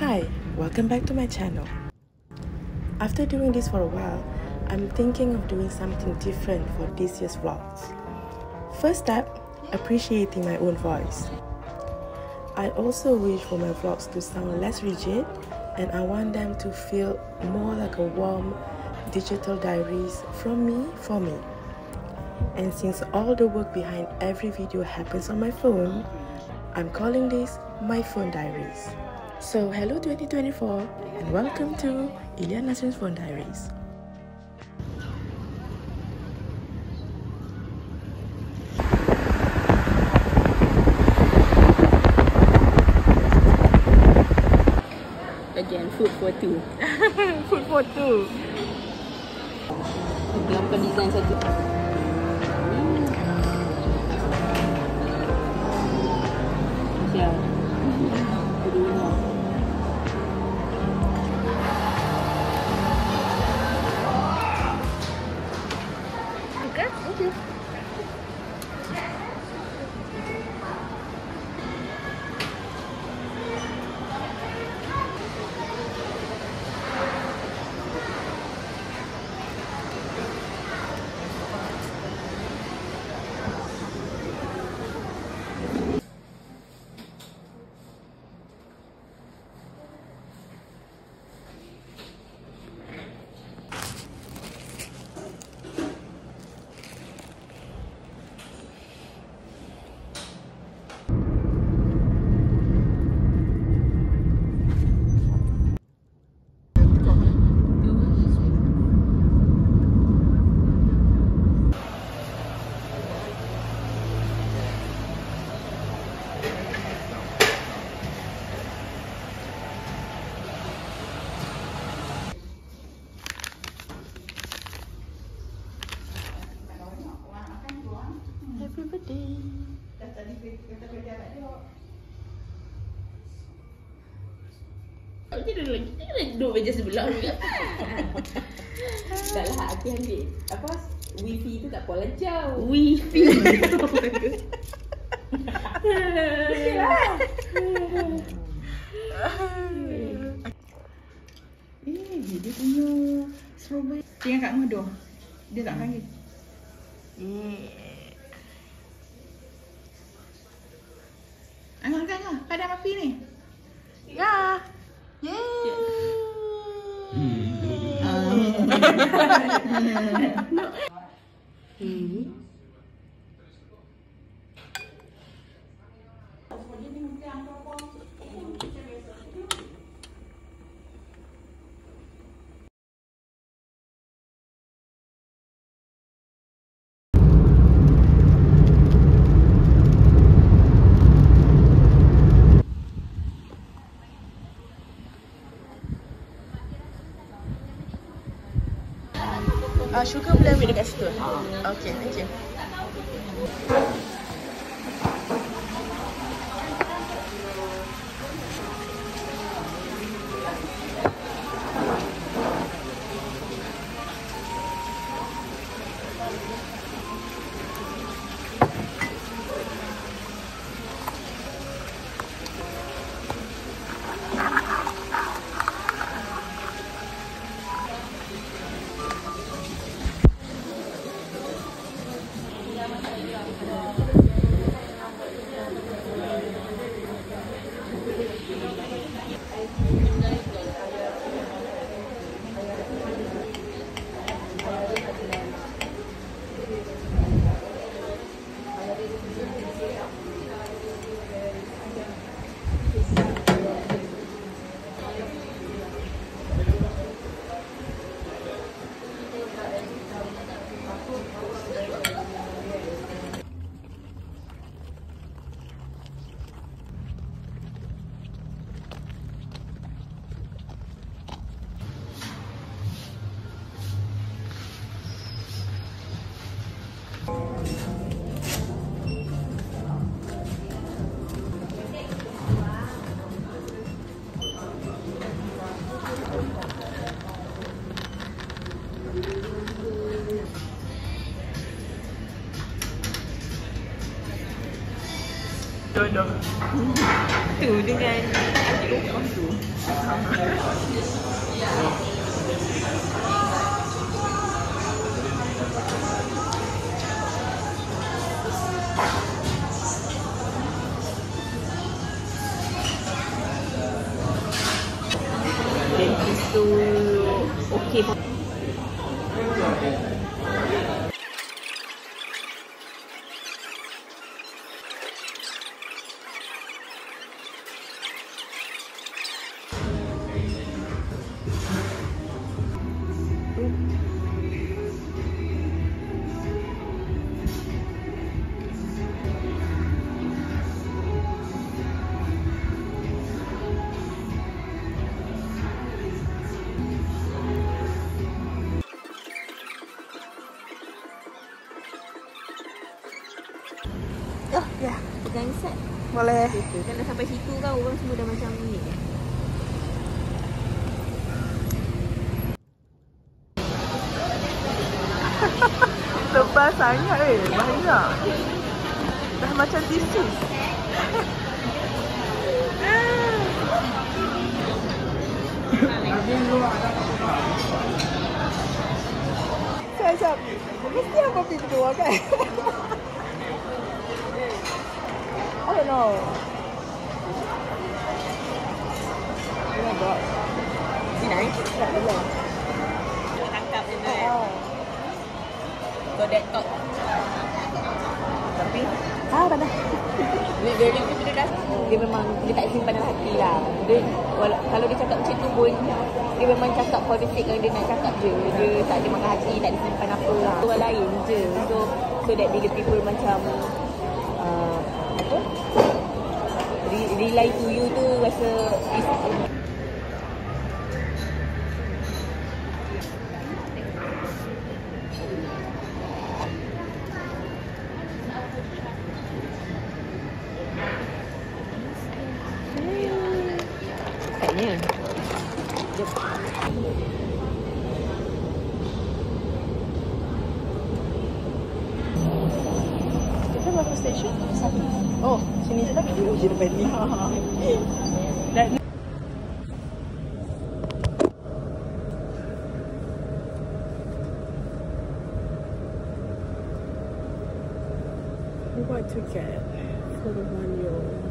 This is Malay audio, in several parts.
Hi, welcome back to my channel. After doing this for a while, I'm thinking of doing something different for this year's vlogs. First step, appreciating my own voice. I also wish for my vlogs to sound less rigid and I want them to feel more like a warm digital diaries from me for me. And since all the work behind every video happens on my phone, I'm calling this my phone diaries. So hello 2024 and welcome to Ilya Nasrin's phone diaries. Again, food for two. Food for two. Gambar design satu. Siap. Boleh duduk lagi. Kita kena duduk meja sebelah juga. tak lah, aku ambil. Apa? Wifi tu tak kuat lancar. Wifi. Eh, dia punya strawberry. Tinggal kat Modo. Dia tak panggil. Angah, angah, angah. Padam api ni. ừ. 剪一剪 rồi được từ đi ngay em chỉ uống con rượu Oh, ya. Pegang set. Boleh. Kan dah sampai situ kan orang semua dah macam ni. Lepas sangat eh. Banyak. Dah macam. Saya macam Mesti apa berdua kan Don't know Oh my god Ni naik. Tak boleh Tangkap je kan. Oh. So that. Tapi Ah, tak dah dia dia dia, dia, dah, dia memang dia tak simpan dalam hati lah. Dia wala, kalau dia cakap macam tu pun dia memang cakap for the sake yang dia nak cakap je. Dia tak ada makan hati, tak ada simpan apa lah. Orang lain je. So so that bila people macam uh, Rely to you tu rasa is, Katnya ni. What to get for the one year old?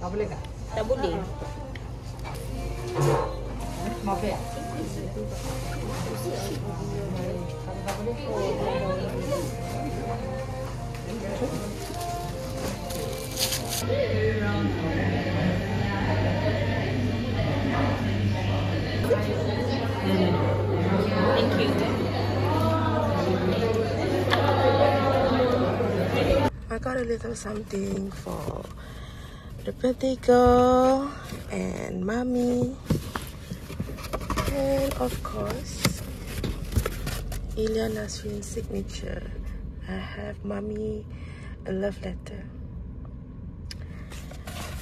tá bonito, Tá bonito. Uma vez. Tá bonito got a little something for the birthday girl and mommy. And of course, Ilya Nasrin's signature. I have mommy a love letter.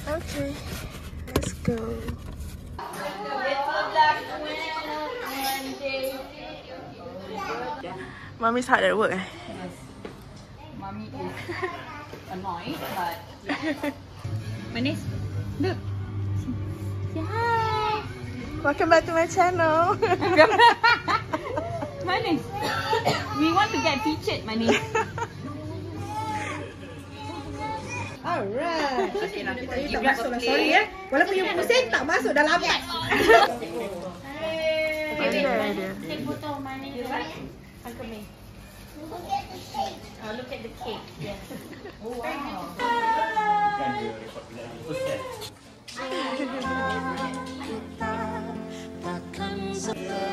Okay, let's go. Mommy's hard at work. Eh? Mommy is annoyed, but Manis, look. Say hi. Welcome back to my channel. Manis. we want to get featured, Manis. Alright. Okay, nanti tadi tak You grab masuk a lah. Sorry ya. Walaupun you pusing tak masuk dalam bag. Idea, idea. Take photo of my name. Uncle May. Look at the cake. Oh, look at the cake. Yes. oh, wow. Bukan dia